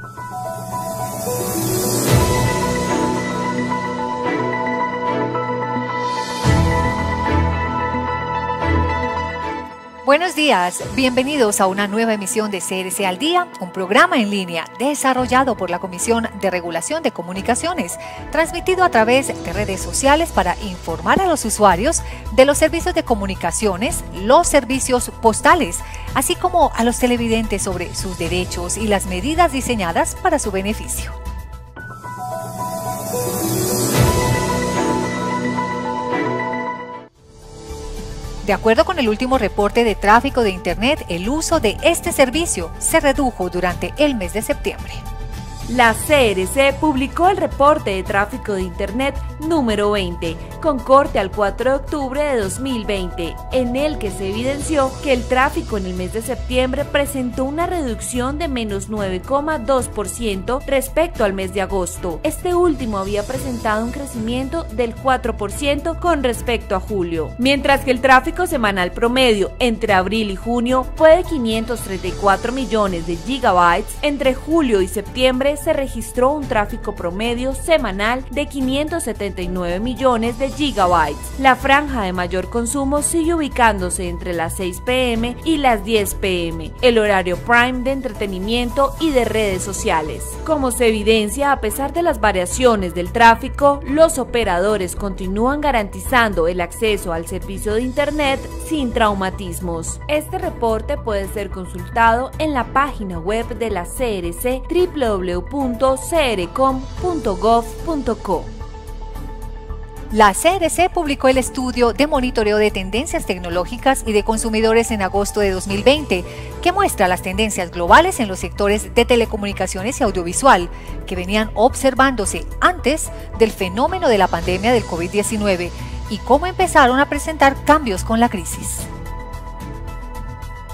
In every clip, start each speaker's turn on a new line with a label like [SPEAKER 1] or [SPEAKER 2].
[SPEAKER 1] Thank you. Buenos días, bienvenidos a una nueva emisión de CRC al Día, un programa en línea desarrollado por la Comisión de Regulación de Comunicaciones, transmitido a través de redes sociales para informar a los usuarios de los servicios de comunicaciones, los servicios postales, así como a los televidentes sobre sus derechos y las medidas diseñadas para su beneficio. De acuerdo con el último reporte de tráfico de Internet, el uso de este servicio se redujo durante el mes de septiembre.
[SPEAKER 2] La CRC publicó el reporte de tráfico de Internet número 20, con corte al 4 de octubre de 2020, en el que se evidenció que el tráfico en el mes de septiembre presentó una reducción de menos 9,2% respecto al mes de agosto. Este último había presentado un crecimiento del 4% con respecto a julio, mientras que el tráfico semanal promedio entre abril y junio fue de 534 millones de gigabytes, entre julio y septiembre se registró un tráfico promedio semanal de 579 millones de gigabytes. La franja de mayor consumo sigue ubicándose entre las 6 pm y las 10 pm, el horario prime de entretenimiento y de redes sociales. Como se evidencia, a pesar de las variaciones del tráfico, los operadores continúan garantizando el acceso al servicio de Internet sin traumatismos. Este reporte puede ser consultado en la página web de la CRC www
[SPEAKER 1] La CRC publicó el estudio de monitoreo de tendencias tecnológicas y de consumidores en agosto de 2020, que muestra las tendencias globales en los sectores de telecomunicaciones y audiovisual, que venían observándose antes del fenómeno de la pandemia del COVID-19 y cómo empezaron a presentar cambios con la crisis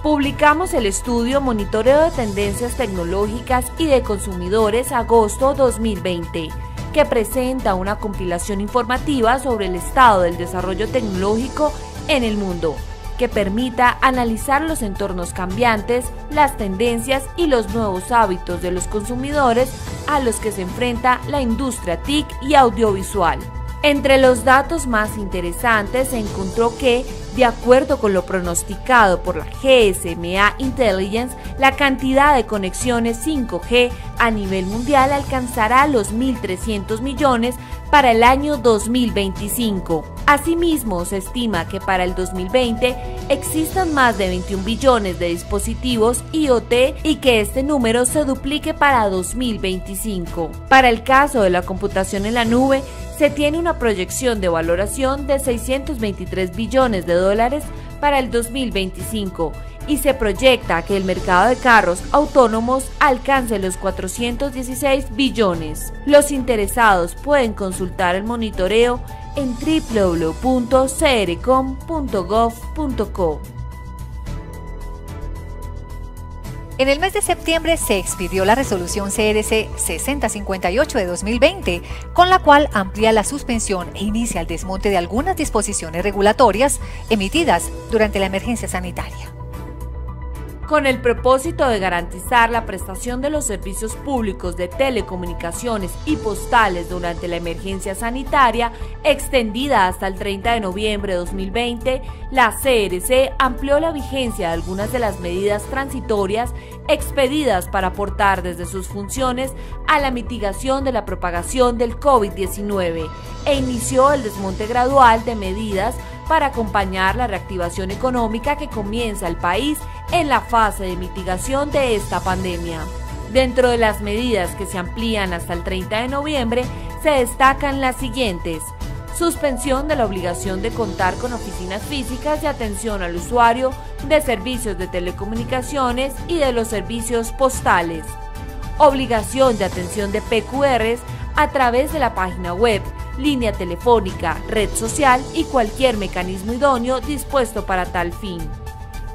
[SPEAKER 2] publicamos el estudio Monitoreo de Tendencias Tecnológicas y de Consumidores agosto 2020, que presenta una compilación informativa sobre el estado del desarrollo tecnológico en el mundo, que permita analizar los entornos cambiantes, las tendencias y los nuevos hábitos de los consumidores a los que se enfrenta la industria TIC y audiovisual. Entre los datos más interesantes se encontró que, de acuerdo con lo pronosticado por la GSMA Intelligence, la cantidad de conexiones 5G a nivel mundial alcanzará los 1.300 millones para el año 2025. Asimismo, se estima que para el 2020 existan más de 21 billones de dispositivos IoT y que este número se duplique para 2025. Para el caso de la computación en la nube, se tiene una proyección de valoración de 623 billones de dólares para el 2025 y se proyecta que el mercado de carros autónomos alcance los 416 billones. Los interesados pueden consultar el monitoreo en www.crcom.gov.co.
[SPEAKER 1] En el mes de septiembre se expidió la resolución CRC 6058 de 2020, con la cual amplía la suspensión e inicia el desmonte de algunas disposiciones regulatorias emitidas durante la emergencia sanitaria
[SPEAKER 2] con el propósito de garantizar la prestación de los servicios públicos de telecomunicaciones y postales durante la emergencia sanitaria extendida hasta el 30 de noviembre de 2020, la CRC amplió la vigencia de algunas de las medidas transitorias expedidas para aportar desde sus funciones a la mitigación de la propagación del COVID-19 e inició el desmonte gradual de medidas para acompañar la reactivación económica que comienza el país en la fase de mitigación de esta pandemia. Dentro de las medidas que se amplían hasta el 30 de noviembre, se destacan las siguientes. Suspensión de la obligación de contar con oficinas físicas de atención al usuario de servicios de telecomunicaciones y de los servicios postales. Obligación de atención de PQRs a través de la página web línea telefónica, red social y cualquier mecanismo idóneo dispuesto para tal fin.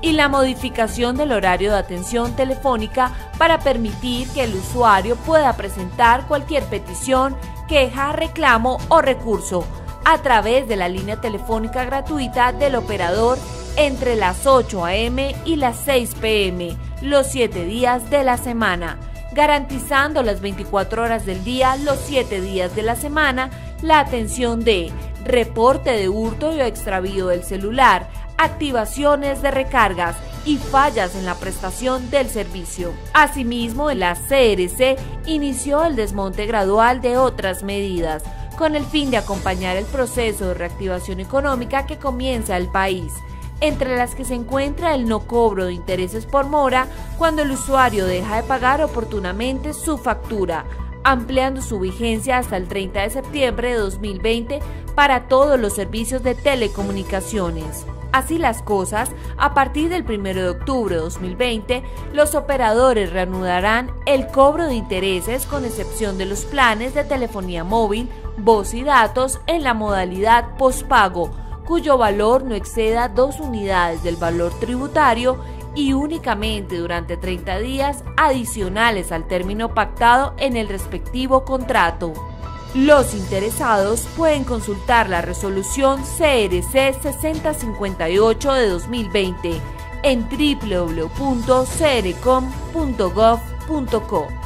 [SPEAKER 2] Y la modificación del horario de atención telefónica para permitir que el usuario pueda presentar cualquier petición, queja, reclamo o recurso a través de la línea telefónica gratuita del operador entre las 8 a.m. y las 6 p.m. los 7 días de la semana garantizando las 24 horas del día, los 7 días de la semana, la atención de reporte de hurto y extravío del celular, activaciones de recargas y fallas en la prestación del servicio. Asimismo, la CRC inició el desmonte gradual de otras medidas con el fin de acompañar el proceso de reactivación económica que comienza el país entre las que se encuentra el no cobro de intereses por mora cuando el usuario deja de pagar oportunamente su factura, ampliando su vigencia hasta el 30 de septiembre de 2020 para todos los servicios de telecomunicaciones. Así las cosas, a partir del 1 de octubre de 2020, los operadores reanudarán el cobro de intereses con excepción de los planes de telefonía móvil, voz y datos en la modalidad postpago, cuyo valor no exceda dos unidades del valor tributario y únicamente durante 30 días adicionales al término pactado en el respectivo contrato. Los interesados pueden consultar la resolución CRC 6058 de 2020 en www.cerecom.gov.co.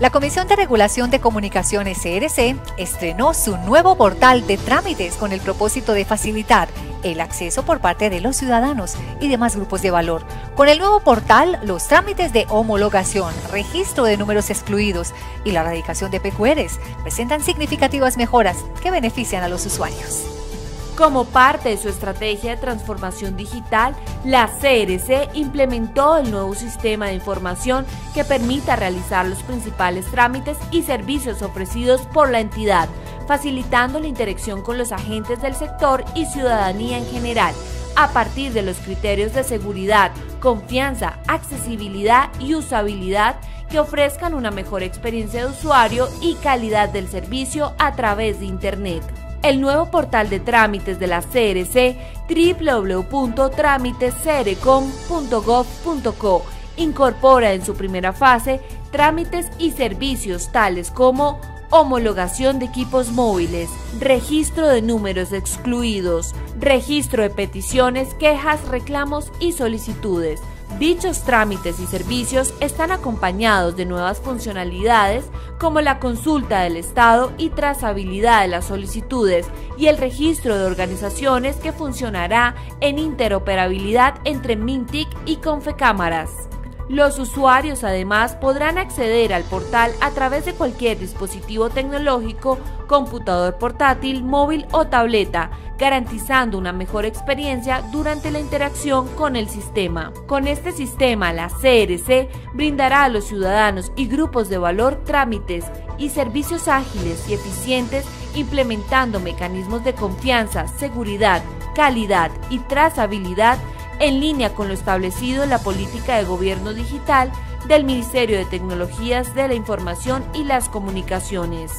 [SPEAKER 1] La Comisión de Regulación de Comunicaciones CRC estrenó su nuevo portal de trámites con el propósito de facilitar el acceso por parte de los ciudadanos y demás grupos de valor. Con el nuevo portal, los trámites de homologación, registro de números excluidos y la erradicación de PQRs presentan significativas mejoras que benefician a los usuarios.
[SPEAKER 2] Como parte de su estrategia de transformación digital, la CRC implementó el nuevo sistema de información que permita realizar los principales trámites y servicios ofrecidos por la entidad, facilitando la interacción con los agentes del sector y ciudadanía en general, a partir de los criterios de seguridad, confianza, accesibilidad y usabilidad que ofrezcan una mejor experiencia de usuario y calidad del servicio a través de Internet el nuevo portal de trámites de la CRC www.trámitescerecom.gov.co incorpora en su primera fase trámites y servicios tales como homologación de equipos móviles, registro de números excluidos, registro de peticiones, quejas, reclamos y solicitudes, Dichos trámites y servicios están acompañados de nuevas funcionalidades como la consulta del Estado y trazabilidad de las solicitudes y el registro de organizaciones que funcionará en interoperabilidad entre Mintic y Confecámaras. Los usuarios además podrán acceder al portal a través de cualquier dispositivo tecnológico, computador portátil, móvil o tableta, garantizando una mejor experiencia durante la interacción con el sistema. Con este sistema, la CRC brindará a los ciudadanos y grupos de valor trámites y servicios ágiles y eficientes implementando mecanismos de confianza, seguridad, calidad y trazabilidad en línea con lo establecido en la política de gobierno digital del Ministerio de Tecnologías de la Información y las Comunicaciones.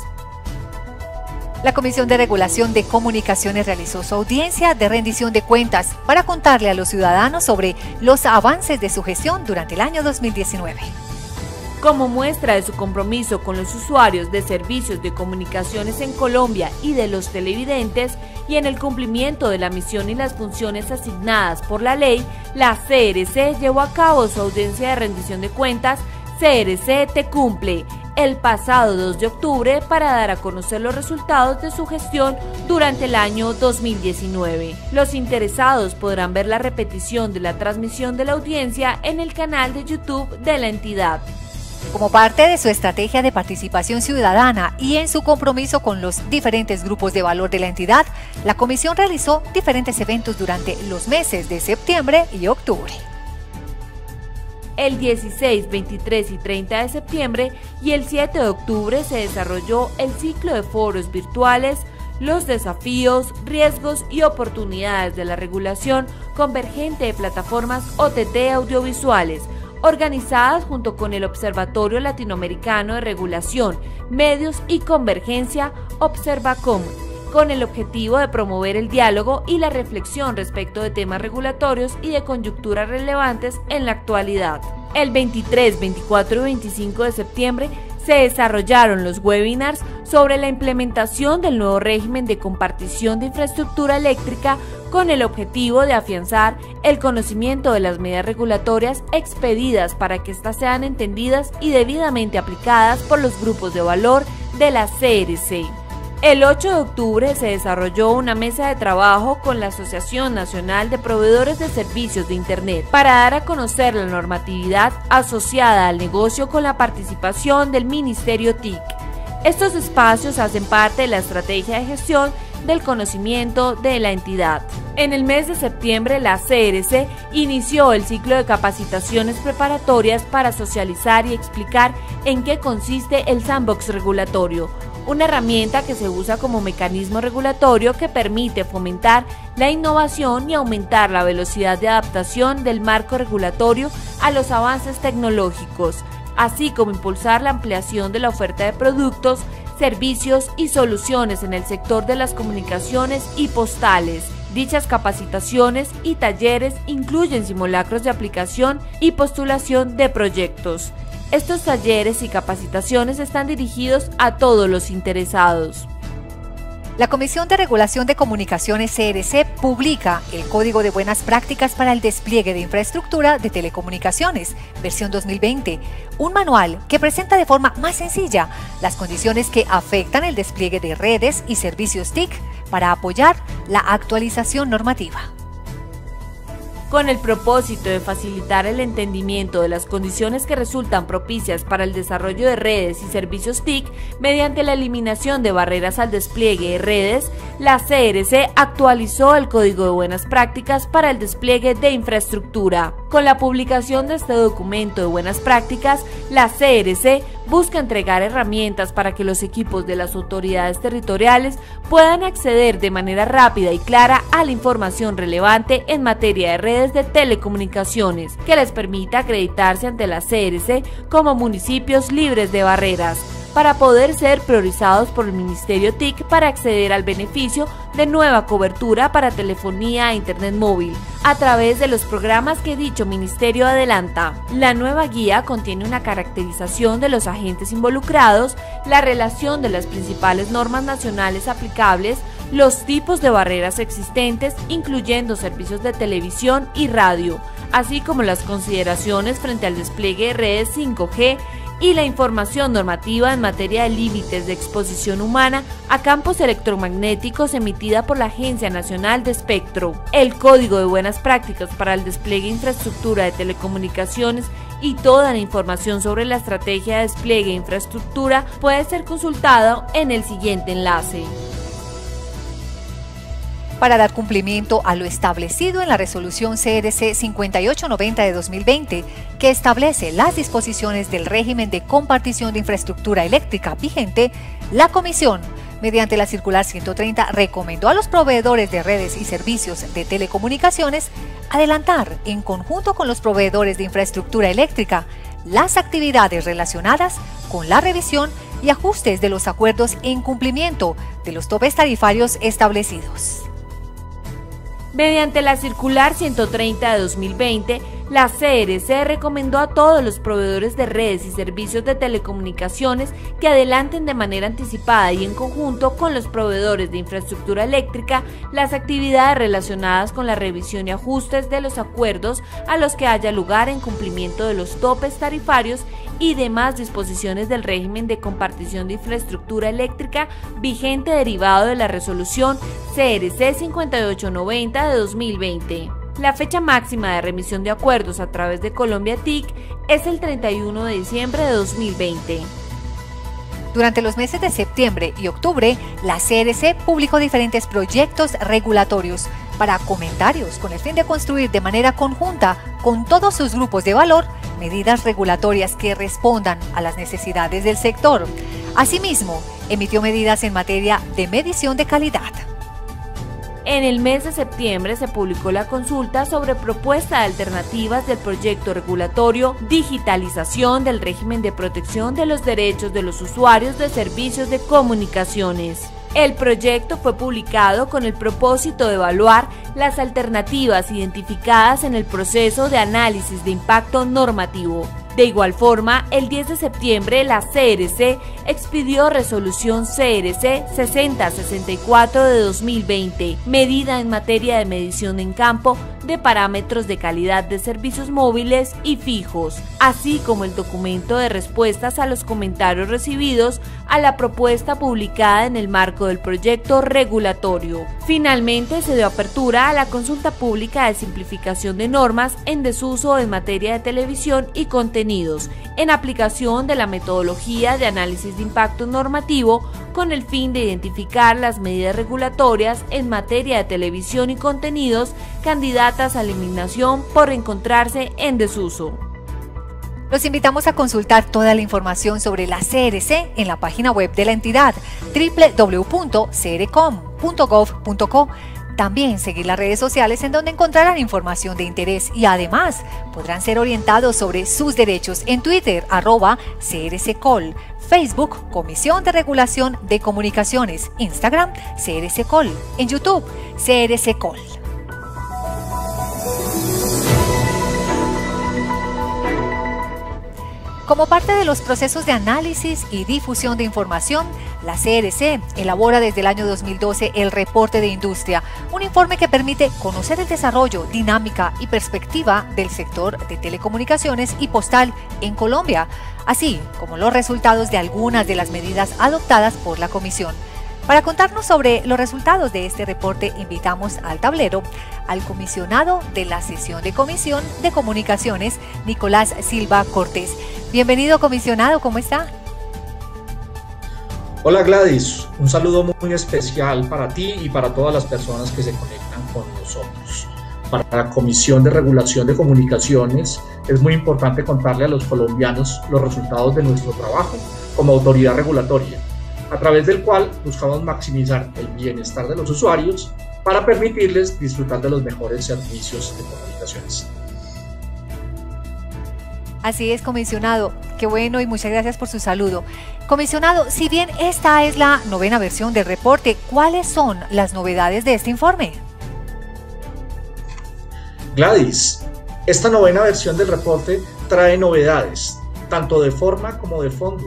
[SPEAKER 1] La Comisión de Regulación de Comunicaciones realizó su audiencia de rendición de cuentas para contarle a los ciudadanos sobre los avances de su gestión durante el año 2019
[SPEAKER 2] como muestra de su compromiso con los usuarios de servicios de comunicaciones en Colombia y de los televidentes, y en el cumplimiento de la misión y las funciones asignadas por la ley, la CRC llevó a cabo su audiencia de rendición de cuentas CRC Te Cumple el pasado 2 de octubre para dar a conocer los resultados de su gestión durante el año 2019. Los interesados podrán ver la repetición de la transmisión de la audiencia en el canal de YouTube de la entidad.
[SPEAKER 1] Como parte de su estrategia de participación ciudadana y en su compromiso con los diferentes grupos de valor de la entidad, la comisión realizó diferentes eventos durante los meses de septiembre y octubre.
[SPEAKER 2] El 16, 23 y 30 de septiembre y el 7 de octubre se desarrolló el ciclo de foros virtuales los desafíos, riesgos y oportunidades de la regulación convergente de plataformas OTT audiovisuales, organizadas junto con el Observatorio Latinoamericano de Regulación, Medios y Convergencia, Observacom, con el objetivo de promover el diálogo y la reflexión respecto de temas regulatorios y de coyunturas relevantes en la actualidad. El 23, 24 y 25 de septiembre se desarrollaron los webinars sobre la implementación del nuevo régimen de compartición de infraestructura eléctrica con el objetivo de afianzar el conocimiento de las medidas regulatorias expedidas para que éstas sean entendidas y debidamente aplicadas por los grupos de valor de la CRC. El 8 de octubre se desarrolló una mesa de trabajo con la Asociación Nacional de Proveedores de Servicios de Internet para dar a conocer la normatividad asociada al negocio con la participación del Ministerio TIC. Estos espacios hacen parte de la estrategia de gestión del conocimiento de la entidad. En el mes de septiembre, la CRC inició el ciclo de capacitaciones preparatorias para socializar y explicar en qué consiste el sandbox regulatorio, una herramienta que se usa como mecanismo regulatorio que permite fomentar la innovación y aumentar la velocidad de adaptación del marco regulatorio a los avances tecnológicos, así como impulsar la ampliación de la oferta de productos, servicios y soluciones en el sector de las comunicaciones y postales. Dichas capacitaciones y talleres incluyen simulacros de aplicación y postulación de proyectos. Estos talleres y capacitaciones están dirigidos a todos los interesados.
[SPEAKER 1] La Comisión de Regulación de Comunicaciones CRC publica el Código de Buenas Prácticas para el Despliegue de Infraestructura de Telecomunicaciones, versión 2020, un manual que presenta de forma más sencilla las condiciones que afectan el despliegue de redes y servicios TIC para apoyar la actualización normativa
[SPEAKER 2] con el propósito de facilitar el entendimiento de las condiciones que resultan propicias para el desarrollo de redes y servicios TIC mediante la eliminación de barreras al despliegue de redes, la CRC actualizó el Código de Buenas Prácticas para el despliegue de infraestructura. Con la publicación de este documento de buenas prácticas, la CRC busca entregar herramientas para que los equipos de las autoridades territoriales puedan acceder de manera rápida y clara a la información relevante en materia de redes de telecomunicaciones, que les permita acreditarse ante la CRC como municipios libres de barreras para poder ser priorizados por el Ministerio TIC para acceder al beneficio de nueva cobertura para telefonía e Internet móvil a través de los programas que dicho ministerio adelanta. La nueva guía contiene una caracterización de los agentes involucrados, la relación de las principales normas nacionales aplicables, los tipos de barreras existentes, incluyendo servicios de televisión y radio, así como las consideraciones frente al despliegue de redes 5G y la información normativa en materia de límites de exposición humana a campos electromagnéticos emitida por la Agencia Nacional de Espectro. El Código de Buenas Prácticas para el Despliegue de Infraestructura de Telecomunicaciones y toda la información sobre la estrategia de despliegue de infraestructura puede ser consultado en el siguiente enlace
[SPEAKER 1] para dar cumplimiento a lo establecido en la resolución CRC 5890 de 2020, que establece las disposiciones del régimen de compartición de infraestructura eléctrica vigente, la Comisión, mediante la circular 130, recomendó a los proveedores de redes y servicios de telecomunicaciones adelantar, en conjunto con los proveedores de infraestructura eléctrica, las actividades relacionadas con la revisión y ajustes de los acuerdos en cumplimiento de los topes tarifarios establecidos.
[SPEAKER 2] Mediante la Circular 130 de 2020, la CRC recomendó a todos los proveedores de redes y servicios de telecomunicaciones que adelanten de manera anticipada y en conjunto con los proveedores de infraestructura eléctrica las actividades relacionadas con la revisión y ajustes de los acuerdos a los que haya lugar en cumplimiento de los topes tarifarios y demás disposiciones del régimen de compartición de infraestructura eléctrica vigente derivado de la resolución CRC 5890 de 2020. La fecha máxima de remisión de acuerdos a través de Colombia TIC es el 31 de diciembre de 2020.
[SPEAKER 1] Durante los meses de septiembre y octubre, la CRC publicó diferentes proyectos regulatorios para comentarios con el fin de construir de manera conjunta con todos sus grupos de valor medidas regulatorias que respondan a las necesidades del sector. Asimismo, emitió medidas en materia de medición de calidad.
[SPEAKER 2] En el mes de septiembre se publicó la consulta sobre propuesta de alternativas del proyecto regulatorio Digitalización del régimen de protección de los derechos de los usuarios de servicios de comunicaciones. El proyecto fue publicado con el propósito de evaluar las alternativas identificadas en el proceso de análisis de impacto normativo. De igual forma, el 10 de septiembre la CRC expidió resolución CRC 6064 de 2020, medida en materia de medición en campo de parámetros de calidad de servicios móviles y fijos, así como el documento de respuestas a los comentarios recibidos a la propuesta publicada en el marco del proyecto regulatorio. Finalmente, se dio apertura a la consulta pública de simplificación de normas en desuso en materia de televisión y en aplicación de la metodología de análisis de impacto normativo con el fin de identificar las medidas regulatorias en materia de televisión y contenidos candidatas a eliminación por encontrarse en desuso.
[SPEAKER 1] Los invitamos a consultar toda la información sobre la CRC en la página web de la entidad www.crcom.gov.co. También seguir las redes sociales en donde encontrarán información de interés y además podrán ser orientados sobre sus derechos en Twitter, arroba CRCCol, Facebook, Comisión de Regulación de Comunicaciones, Instagram, CRCCol, en YouTube, CRCCol. Como parte de los procesos de análisis y difusión de información, la CRC elabora desde el año 2012 el Reporte de Industria, un informe que permite conocer el desarrollo, dinámica y perspectiva del sector de telecomunicaciones y postal en Colombia, así como los resultados de algunas de las medidas adoptadas por la Comisión. Para contarnos sobre los resultados de este reporte, invitamos al tablero al comisionado de la sesión de Comisión de Comunicaciones, Nicolás Silva Cortés. Bienvenido, comisionado, ¿cómo está?
[SPEAKER 3] Hola Gladys, un saludo muy especial para ti y para todas las personas que se conectan con nosotros. Para la Comisión de Regulación de Comunicaciones es muy importante contarle a los colombianos los resultados de nuestro trabajo como autoridad regulatoria a través del cual buscamos maximizar el bienestar de los usuarios para permitirles disfrutar de los mejores servicios de comunicaciones.
[SPEAKER 1] Así es, comisionado. Qué bueno y muchas gracias por su saludo. Comisionado, si bien esta es la novena versión del reporte, ¿cuáles son las novedades de este informe?
[SPEAKER 3] Gladys, esta novena versión del reporte trae novedades, tanto de forma como de fondo.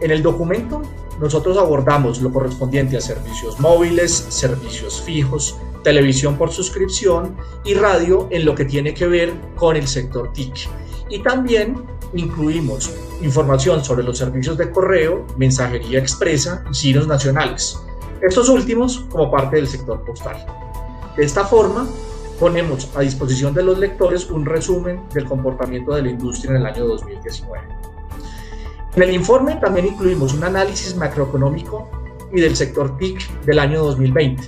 [SPEAKER 3] En el documento nosotros abordamos lo correspondiente a servicios móviles, servicios fijos, televisión por suscripción y radio en lo que tiene que ver con el sector TIC. Y también incluimos información sobre los servicios de correo, mensajería expresa y giros nacionales. Estos últimos como parte del sector postal. De esta forma, ponemos a disposición de los lectores un resumen del comportamiento de la industria en el año 2019. En el informe también incluimos un análisis macroeconómico y del sector TIC del año 2020,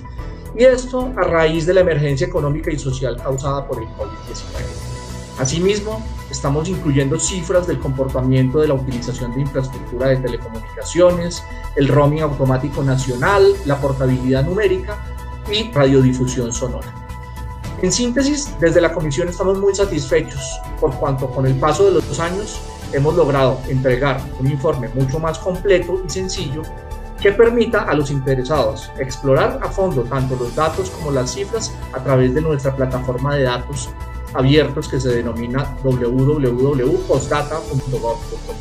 [SPEAKER 3] y esto a raíz de la emergencia económica y social causada por el COVID-19. Asimismo, estamos incluyendo cifras del comportamiento de la utilización de infraestructura de telecomunicaciones, el roaming automático nacional, la portabilidad numérica y radiodifusión sonora. En síntesis, desde la Comisión estamos muy satisfechos por cuanto con el paso de los años hemos logrado entregar un informe mucho más completo y sencillo que permita a los interesados explorar a fondo tanto los datos como las cifras a través de nuestra plataforma de datos abiertos que se denomina www.postdata.gov.co.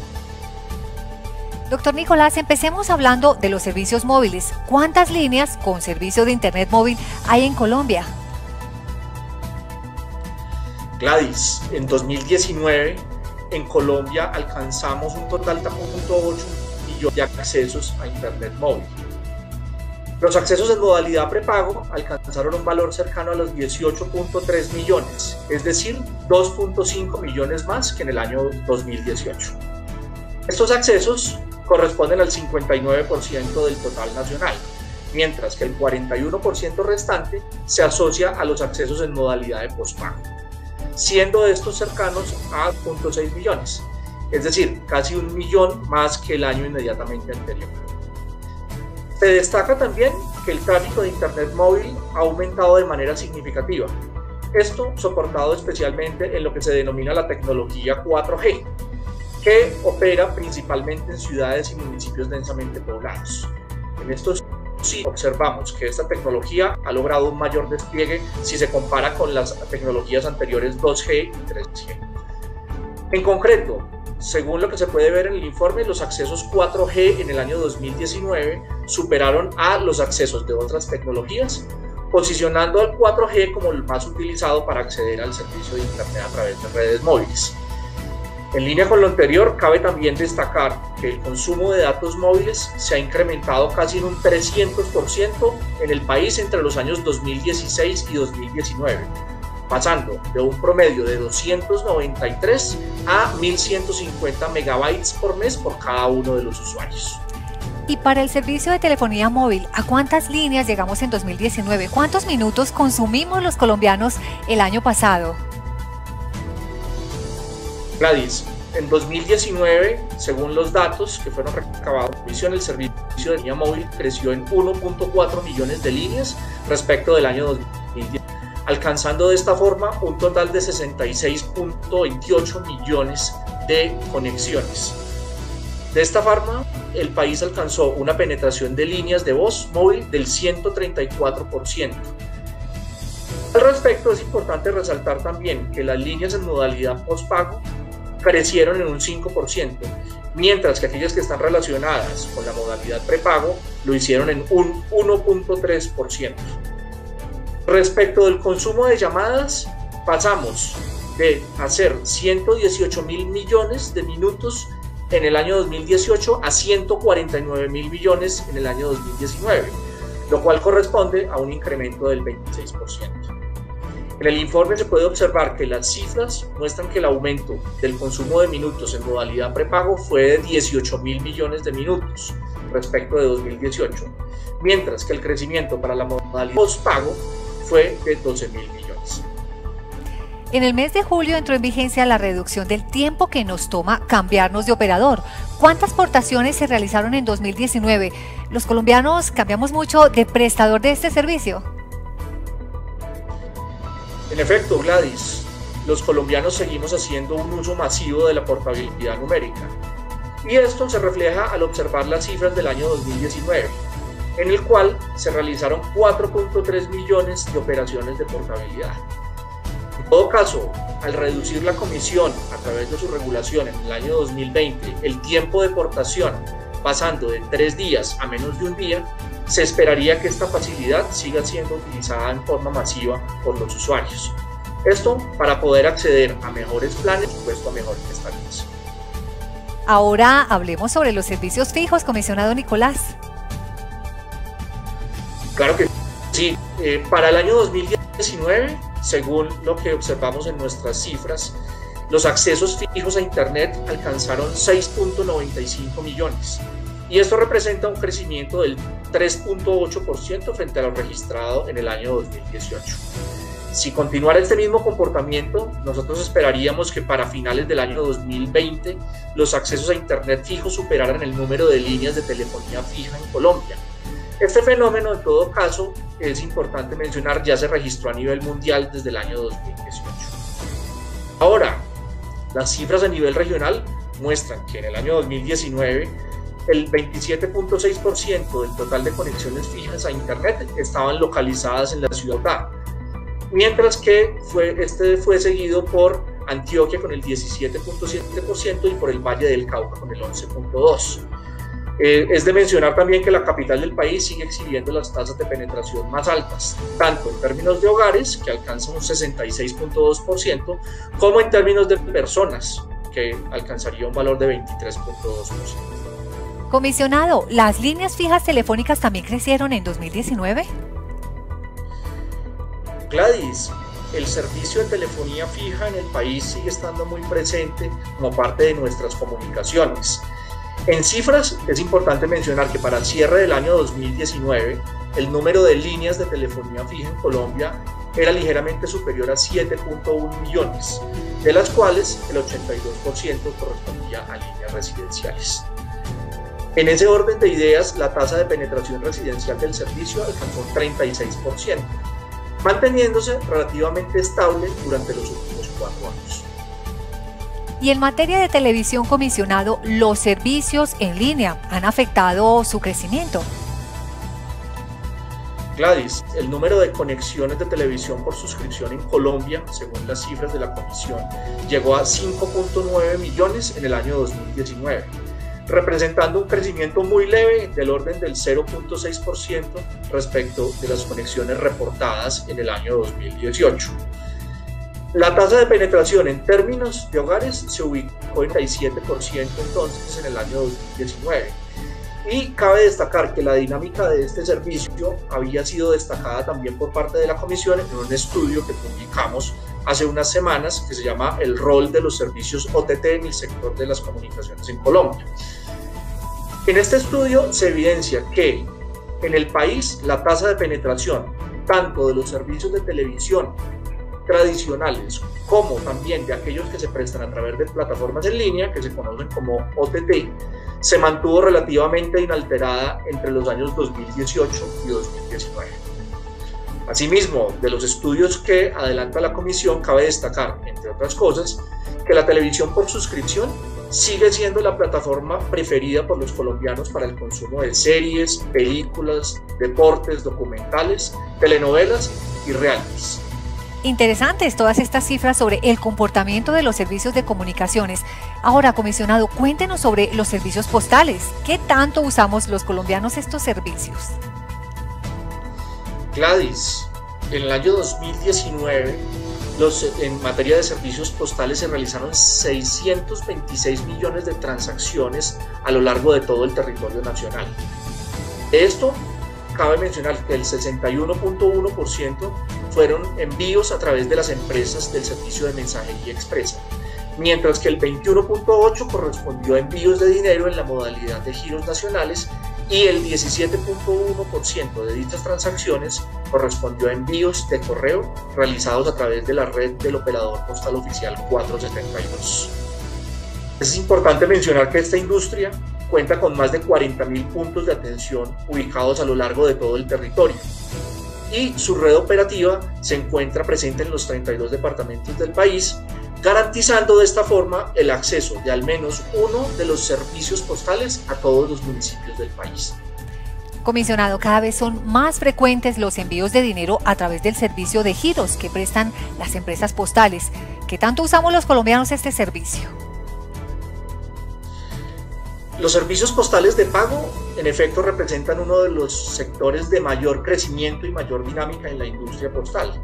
[SPEAKER 1] Doctor Nicolás, empecemos hablando de los servicios móviles. ¿Cuántas líneas con servicio de Internet móvil hay en Colombia?
[SPEAKER 3] Gladys, en 2019 en Colombia alcanzamos un total de 1.8 millones de accesos a Internet móvil. Los accesos en modalidad prepago alcanzaron un valor cercano a los 18.3 millones, es decir, 2.5 millones más que en el año 2018. Estos accesos corresponden al 59% del total nacional, mientras que el 41% restante se asocia a los accesos en modalidad de postpago siendo estos cercanos a 0.6 millones, es decir, casi un millón más que el año inmediatamente anterior. Se destaca también que el tráfico de Internet móvil ha aumentado de manera significativa, esto soportado especialmente en lo que se denomina la tecnología 4G, que opera principalmente en ciudades y municipios densamente poblados. En estos sí observamos que esta tecnología ha logrado un mayor despliegue si se compara con las tecnologías anteriores 2G y 3G. En concreto, según lo que se puede ver en el informe, los accesos 4G en el año 2019 superaron a los accesos de otras tecnologías, posicionando al 4G como el más utilizado para acceder al servicio de Internet a través de redes móviles. En línea con lo anterior, cabe también destacar que el consumo de datos móviles se ha incrementado casi en un 300% en el país entre los años 2016 y 2019, pasando de un promedio de 293 a 1150 megabytes por mes por cada uno de los usuarios.
[SPEAKER 1] Y para el servicio de telefonía móvil, ¿a cuántas líneas llegamos en 2019? ¿Cuántos minutos consumimos los colombianos el año pasado?
[SPEAKER 3] Gladys, en 2019, según los datos que fueron recabados en el servicio de línea móvil creció en 1.4 millones de líneas respecto del año 2010, alcanzando de esta forma un total de 66.28 millones de conexiones. De esta forma, el país alcanzó una penetración de líneas de voz móvil del 134%. Al respecto, es importante resaltar también que las líneas en modalidad postpago crecieron en un 5%, mientras que aquellas que están relacionadas con la modalidad prepago lo hicieron en un 1.3%. Respecto del consumo de llamadas, pasamos de hacer 118 mil millones de minutos en el año 2018 a 149 mil millones en el año 2019, lo cual corresponde a un incremento del 26%. En el informe se puede observar que las cifras muestran que el aumento del consumo de minutos en modalidad prepago fue de 18 mil millones de minutos respecto de 2018, mientras que el crecimiento para la modalidad postpago fue de 12 mil millones.
[SPEAKER 1] En el mes de julio entró en vigencia la reducción del tiempo que nos toma cambiarnos de operador. ¿Cuántas portaciones se realizaron en 2019? ¿Los colombianos cambiamos mucho de prestador de este servicio?
[SPEAKER 3] En efecto, Gladys, los colombianos seguimos haciendo un uso masivo de la portabilidad numérica. Y esto se refleja al observar las cifras del año 2019, en el cual se realizaron 4.3 millones de operaciones de portabilidad. En todo caso, al reducir la comisión a través de su regulación en el año 2020, el tiempo de portación pasando de tres días a menos de un día, se esperaría que esta facilidad siga siendo utilizada en forma masiva por los usuarios. Esto para poder acceder a mejores planes, puesto a mejores tarifas.
[SPEAKER 1] Ahora hablemos sobre los servicios fijos, comisionado Nicolás.
[SPEAKER 3] Claro que sí. Eh, para el año 2019, según lo que observamos en nuestras cifras, los accesos fijos a Internet alcanzaron 6.95 millones, y esto representa un crecimiento del 3.8% frente a lo registrado en el año 2018. Si continuara este mismo comportamiento, nosotros esperaríamos que para finales del año 2020 los accesos a Internet fijo superaran el número de líneas de telefonía fija en Colombia. Este fenómeno, en todo caso, es importante mencionar, ya se registró a nivel mundial desde el año 2018. Ahora, las cifras a nivel regional muestran que en el año 2019 el 27.6% del total de conexiones fijas a Internet estaban localizadas en la ciudad, mientras que fue, este fue seguido por Antioquia con el 17.7% y por el Valle del Cauca con el 11.2%. Eh, es de mencionar también que la capital del país sigue exhibiendo las tasas de penetración más altas, tanto en términos de hogares, que alcanzan un 66.2%, como en términos de personas, que alcanzaría un valor de 23.2%.
[SPEAKER 1] Comisionado, ¿las líneas fijas telefónicas también crecieron en 2019?
[SPEAKER 3] Gladys, el servicio de telefonía fija en el país sigue estando muy presente como parte de nuestras comunicaciones. En cifras, es importante mencionar que para el cierre del año 2019, el número de líneas de telefonía fija en Colombia era ligeramente superior a 7.1 millones, de las cuales el 82% correspondía a líneas residenciales. En ese orden de ideas, la tasa de penetración residencial del servicio alcanzó un 36%, manteniéndose relativamente estable durante los últimos cuatro años.
[SPEAKER 1] Y en materia de televisión comisionado, ¿los servicios en línea han afectado su crecimiento?
[SPEAKER 3] Gladys, el número de conexiones de televisión por suscripción en Colombia, según las cifras de la Comisión, llegó a 5.9 millones en el año 2019, representando un crecimiento muy leve del orden del 0.6% respecto de las conexiones reportadas en el año 2018. La tasa de penetración en términos de hogares se ubicó en 37% entonces en el año 2019 y cabe destacar que la dinámica de este servicio había sido destacada también por parte de la Comisión en un estudio que publicamos hace unas semanas que se llama El rol de los servicios OTT en el sector de las comunicaciones en Colombia. En este estudio se evidencia que en el país la tasa de penetración tanto de los servicios de televisión tradicionales como también de aquellos que se prestan a través de plataformas en línea que se conocen como OTT se mantuvo relativamente inalterada entre los años 2018 y 2019. Asimismo, de los estudios que adelanta la comisión, cabe destacar, entre otras cosas, que la televisión por suscripción sigue siendo la plataforma preferida por los colombianos para el consumo de series, películas, deportes, documentales, telenovelas y realities.
[SPEAKER 1] Interesantes todas estas cifras sobre el comportamiento de los servicios de comunicaciones. Ahora, comisionado, cuéntenos sobre los servicios postales. ¿Qué tanto usamos los colombianos estos servicios?
[SPEAKER 3] Gladys, en el año 2019, los, en materia de servicios postales se realizaron 626 millones de transacciones a lo largo de todo el territorio nacional. Esto cabe mencionar que el 61.1% fueron envíos a través de las empresas del servicio de mensajería expresa, mientras que el 21.8% correspondió a envíos de dinero en la modalidad de giros nacionales y el 17.1% de dichas transacciones correspondió a envíos de correo realizados a través de la red del operador postal oficial 472. Es importante mencionar que esta industria cuenta con más de 40.000 puntos de atención ubicados a lo largo de todo el territorio y su red operativa se encuentra presente en los 32 departamentos del país, garantizando de esta forma el acceso de al menos uno de los servicios postales a todos los municipios del país.
[SPEAKER 1] Comisionado, cada vez son más frecuentes los envíos de dinero a través del servicio de giros que prestan las empresas postales. ¿Qué tanto usamos los colombianos este servicio?
[SPEAKER 3] Los servicios postales de pago, en efecto, representan uno de los sectores de mayor crecimiento y mayor dinámica en la industria postal.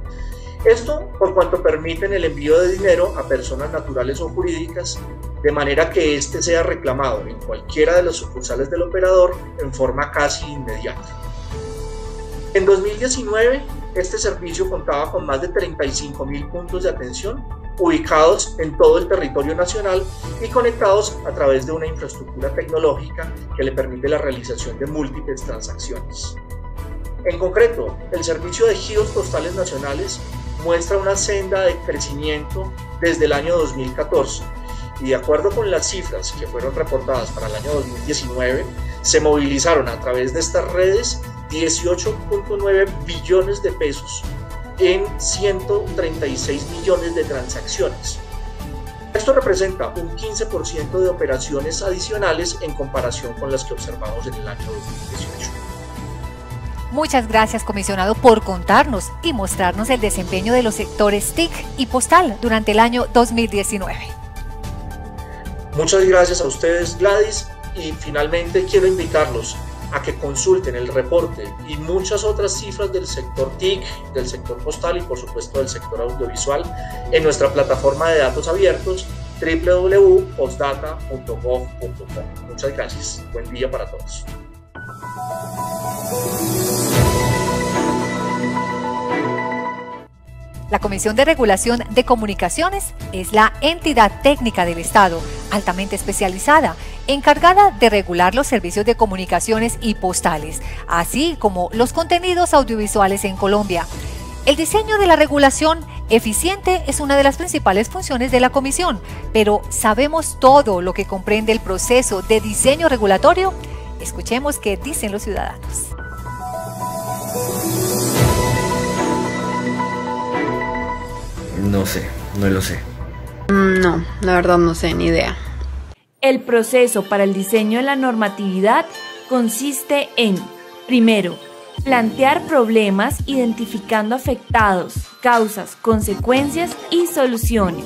[SPEAKER 3] Esto por cuanto permiten el envío de dinero a personas naturales o jurídicas, de manera que éste sea reclamado en cualquiera de las sucursales del operador en forma casi inmediata. En 2019, este servicio contaba con más de 35 mil puntos de atención ubicados en todo el territorio nacional y conectados a través de una infraestructura tecnológica que le permite la realización de múltiples transacciones. En concreto, el servicio de giros postales nacionales muestra una senda de crecimiento desde el año 2014 y de acuerdo con las cifras que fueron reportadas para el año 2019, se movilizaron a través de estas redes 18.9 billones de pesos en 136 millones de transacciones. Esto representa un 15% de operaciones adicionales en comparación con las que observamos en el año 2018.
[SPEAKER 1] Muchas gracias, comisionado, por contarnos y mostrarnos el desempeño de los sectores TIC y postal durante el año 2019.
[SPEAKER 3] Muchas gracias a ustedes, Gladys, y finalmente quiero invitarlos a que consulten el reporte y muchas otras cifras del sector TIC, del sector postal y por supuesto del sector audiovisual en nuestra plataforma de datos abiertos www.postdata.gov.com. Muchas gracias. Buen día para todos.
[SPEAKER 1] La Comisión de Regulación de Comunicaciones es la entidad técnica del Estado, altamente especializada, encargada de regular los servicios de comunicaciones y postales, así como los contenidos audiovisuales en Colombia. El diseño de la regulación eficiente es una de las principales funciones de la Comisión, pero ¿sabemos todo lo que comprende el proceso de diseño regulatorio? Escuchemos qué dicen los ciudadanos.
[SPEAKER 4] No sé, no lo sé.
[SPEAKER 5] Mm, no, la verdad no sé, ni idea.
[SPEAKER 2] El proceso para el diseño de la normatividad consiste en, primero, Plantear problemas identificando afectados, causas, consecuencias y soluciones.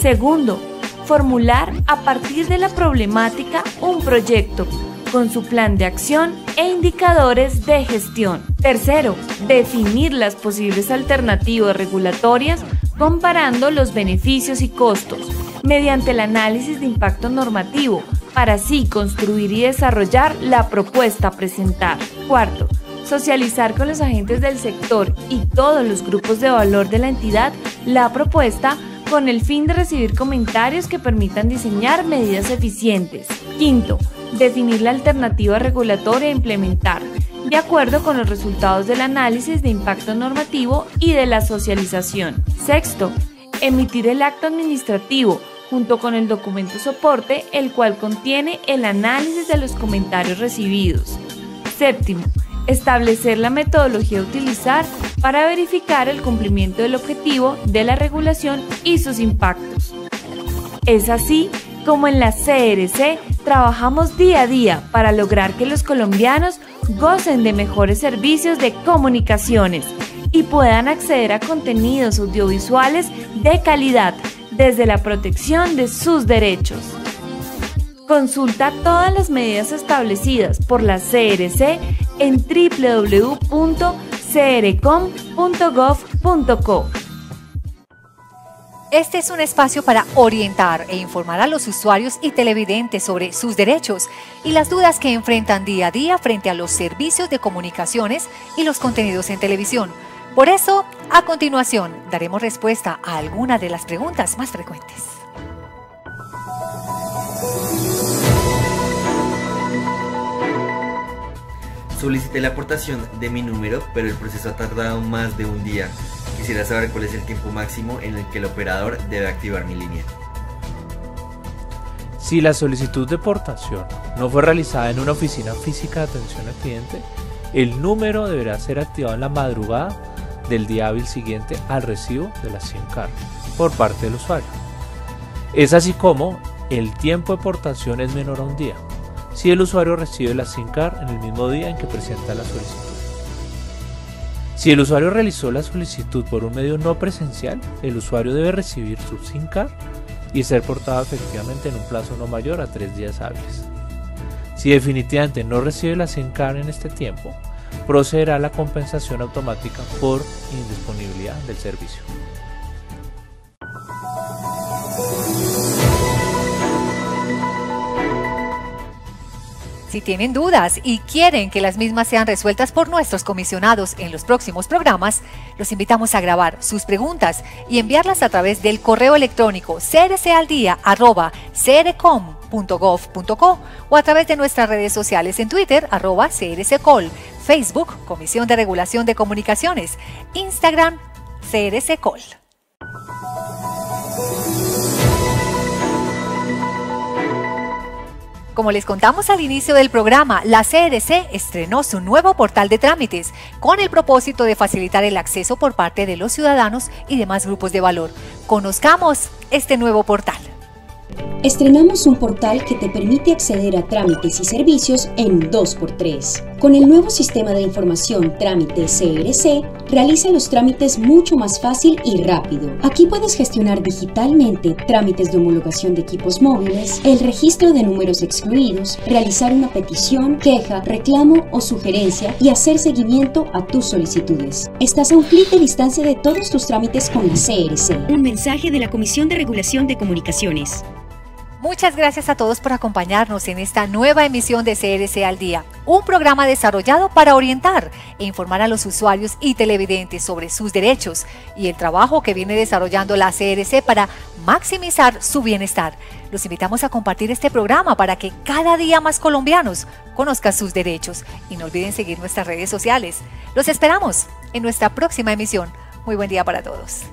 [SPEAKER 2] Segundo, formular a partir de la problemática un proyecto con su plan de acción e indicadores de gestión. Tercero, definir las posibles alternativas regulatorias comparando los beneficios y costos mediante el análisis de impacto normativo para así construir y desarrollar la propuesta a presentar. Cuarto, socializar con los agentes del sector y todos los grupos de valor de la entidad la propuesta con el fin de recibir comentarios que permitan diseñar medidas eficientes. Quinto, definir la alternativa regulatoria a implementar, de acuerdo con los resultados del análisis de impacto normativo y de la socialización. Sexto, emitir el acto administrativo junto con el documento soporte, el cual contiene el análisis de los comentarios recibidos. Séptimo, establecer la metodología a utilizar para verificar el cumplimiento del objetivo de la regulación y sus impactos. Es así como en la CRC trabajamos día a día para lograr que los colombianos gocen de mejores servicios de comunicaciones y puedan acceder a contenidos audiovisuales de calidad desde la protección de sus derechos. Consulta todas las medidas establecidas por la CRC en www.crcom.gov.co.
[SPEAKER 1] Este es un espacio para orientar e informar a los usuarios y televidentes sobre sus derechos y las dudas que enfrentan día a día frente a los servicios de comunicaciones y los contenidos en televisión. Por eso, a continuación, daremos respuesta a algunas de las preguntas más frecuentes.
[SPEAKER 4] Solicité la aportación de mi número, pero el proceso ha tardado más de un día. Quisiera saber cuál es el tiempo máximo en el que el operador debe activar mi línea.
[SPEAKER 6] Si la solicitud de aportación no fue realizada en una oficina física de atención al cliente, el número deberá ser activado en la madrugada del día hábil siguiente al recibo de la SIM card por parte del usuario. Es así como el tiempo de aportación es menor a un día, si el usuario recibe la SIM card en el mismo día en que presenta la solicitud. Si el usuario realizó la solicitud por un medio no presencial, el usuario debe recibir su SIM card y ser portado efectivamente en un plazo no mayor a tres días hábiles. Si definitivamente no recibe la SIM card en este tiempo, procederá a la compensación automática por indisponibilidad del servicio.
[SPEAKER 1] Si tienen dudas y quieren que las mismas sean resueltas por nuestros comisionados en los próximos programas, los invitamos a grabar sus preguntas y enviarlas a través del correo electrónico crcaldía.crcom.gov.co o a través de nuestras redes sociales en Twitter, arroba crccol, Facebook, Comisión de Regulación de Comunicaciones, Instagram, crccol. Como les contamos al inicio del programa, la CRC estrenó su nuevo portal de trámites con el propósito de facilitar el acceso por parte de los ciudadanos y demás grupos de valor. Conozcamos este nuevo portal.
[SPEAKER 7] Estrenamos un portal que te permite acceder a trámites y servicios en 2x3. Con el nuevo sistema de información Trámite CRC, realiza los trámites mucho más fácil y rápido. Aquí puedes gestionar digitalmente trámites de homologación de equipos móviles, el registro de números excluidos, realizar una petición, queja, reclamo o sugerencia y hacer seguimiento a tus solicitudes. Estás a un clic de distancia de todos tus trámites con la CRC.
[SPEAKER 8] Un mensaje de la Comisión de Regulación de Comunicaciones.
[SPEAKER 1] Muchas gracias a todos por acompañarnos en esta nueva emisión de CRC al Día, un programa desarrollado para orientar e informar a los usuarios y televidentes sobre sus derechos y el trabajo que viene desarrollando la CRC para maximizar su bienestar. Los invitamos a compartir este programa para que cada día más colombianos conozcan sus derechos y no olviden seguir nuestras redes sociales. Los esperamos en nuestra próxima emisión. Muy buen día para todos.